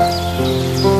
Música